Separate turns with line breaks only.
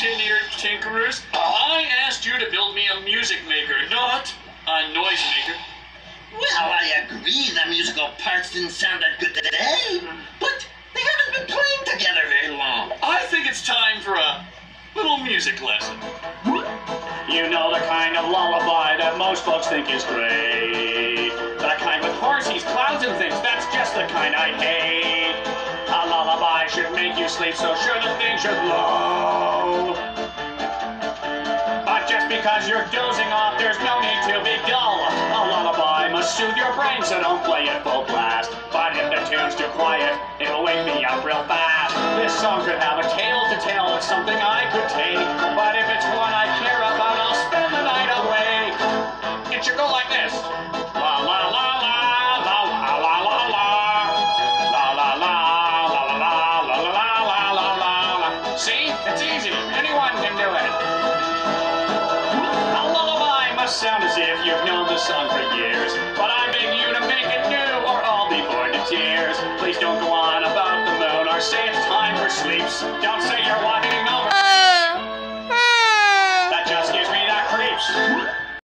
tin-eared tinkerers. I asked you to build me a music maker, not a noisemaker.
Well, I agree the musical parts didn't sound that good today, but they haven't been playing together very long.
I think it's time for a little music lesson.
You know the kind of lullaby that most folks think is great. That kind with horses, clouds, and things, that's just the kind I hate. A lullaby should make you sleep, so sure the thing should blow. Because you're dozing off, there's no need to be dull. A lullaby must soothe your brain, so don't play it full blast. But if the tune's too quiet, it'll wake me up real fast. This song could have a tale to tell of something I could take. But if it's one I care about, I'll spend the night away. It should go like this. La la la la, la la the song for years. But I beg you to make it new or I'll be bored to tears. Please don't go on about the moon or say it's time for sleeps. Don't say you're